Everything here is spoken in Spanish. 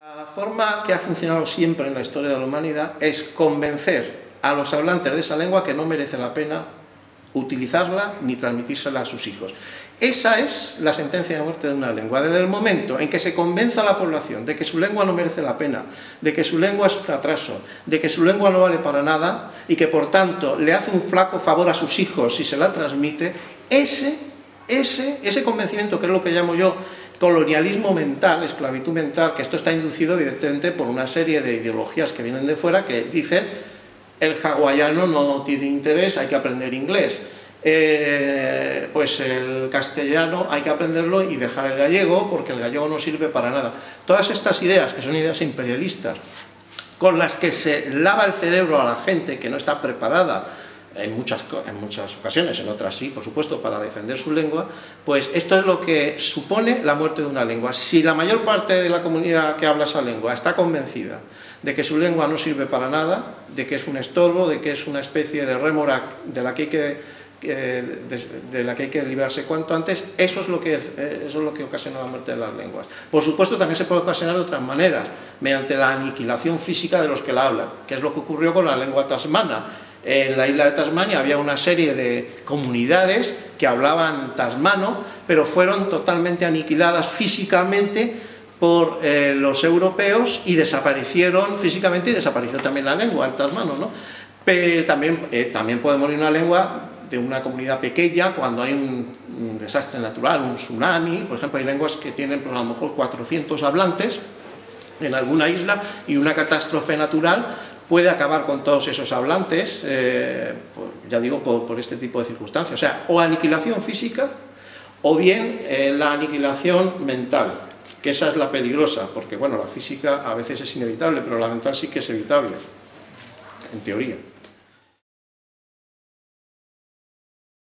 La forma que ha funcionado siempre en la historia de la humanidad es convencer a los hablantes de esa lengua que no merece la pena utilizarla ni transmitírsela a sus hijos. Esa es la sentencia de muerte de una lengua. Desde el momento en que se convenza a la población de que su lengua no merece la pena, de que su lengua es un atraso, de que su lengua no vale para nada y que por tanto le hace un flaco favor a sus hijos si se la transmite, ese, ese, ese convencimiento, que es lo que llamo yo colonialismo mental, esclavitud mental, que esto está inducido evidentemente por una serie de ideologías que vienen de fuera que dicen el hawaiano no tiene interés, hay que aprender inglés. Eh, pues el castellano hay que aprenderlo y dejar el gallego porque el gallego no sirve para nada. Todas estas ideas, que son ideas imperialistas, con las que se lava el cerebro a la gente que no está preparada en muchas, en muchas ocasiones, en otras sí, por supuesto, para defender su lengua, pues esto es lo que supone la muerte de una lengua. Si la mayor parte de la comunidad que habla esa lengua está convencida de que su lengua no sirve para nada, de que es un estorbo, de que es una especie de rémora de la que hay que de, la que hay que librarse cuanto antes, eso es, lo que, eso es lo que ocasiona la muerte de las lenguas. Por supuesto, también se puede ocasionar de otras maneras, mediante la aniquilación física de los que la hablan, que es lo que ocurrió con la lengua tasmana en la isla de Tasmania había una serie de comunidades que hablaban tasmano, pero fueron totalmente aniquiladas físicamente por eh, los europeos y desaparecieron físicamente y desapareció también la lengua, el tasmano. ¿no? Pero también, eh, también puede morir una lengua de una comunidad pequeña cuando hay un, desastre natural, un tsunami, por ejemplo hay lenguas que tienen pues, a lo mejor 400 hablantes en alguna isla y una catástrofe natural puede acabar con todos esos hablantes, eh, ya digo, por, este tipo de circunstancias. O sea, o aniquilación física o bien eh, la aniquilación mental, que esa es la peligrosa, porque bueno, la física a veces es inevitable, pero la mental sí que es evitable, en teoría.